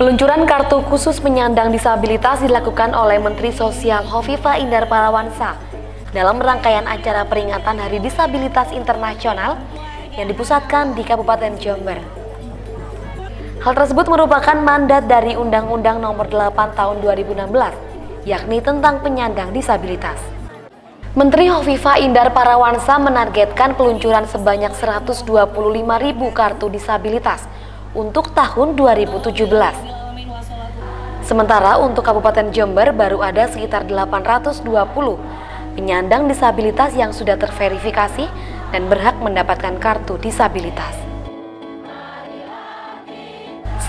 Peluncuran kartu khusus penyandang disabilitas dilakukan oleh Menteri Sosial Hovifa Indar Parawansa dalam rangkaian acara peringatan Hari Disabilitas Internasional yang dipusatkan di Kabupaten Jember. Hal tersebut merupakan mandat dari Undang-Undang Nomor 8 Tahun 2016, yakni tentang penyandang disabilitas. Menteri Hovifa Indar Parawansa menargetkan peluncuran sebanyak 125 ribu kartu disabilitas untuk tahun 2017. Sementara untuk Kabupaten Jember baru ada sekitar 820 penyandang disabilitas yang sudah terverifikasi dan berhak mendapatkan kartu disabilitas.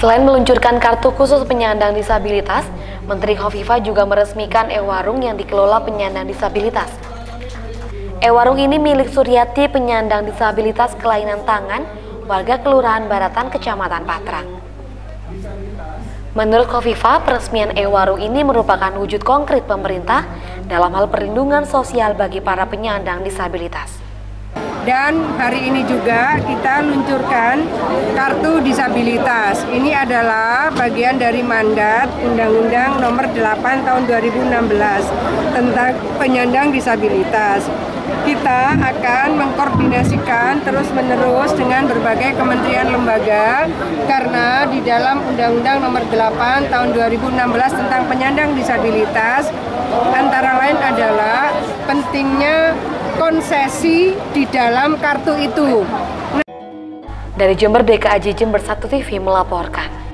Selain meluncurkan kartu khusus penyandang disabilitas, Menteri Khofifa juga meresmikan e-warung yang dikelola penyandang disabilitas. E-warung ini milik Suryati penyandang disabilitas kelainan tangan warga Kelurahan Baratan, Kecamatan Patrang. Menurut Kofifa, peresmian e-warung ini merupakan wujud konkret pemerintah dalam hal perlindungan sosial bagi para penyandang disabilitas. Dan hari ini juga kita luncurkan kartu disabilitas. Ini adalah bagian dari mandat Undang-Undang Nomor 8 Tahun 2016 tentang penyandang disabilitas. Kita akan mengkoordinasikan terus-menerus dengan berbagai kementerian lembaga karena di dalam Undang-Undang Nomor 8 Tahun 2016 tentang penyandang disabilitas antara lain adalah pentingnya konsesi di dalam kartu itu. Dari Jember DKAJ Jember 1 TV melaporkan.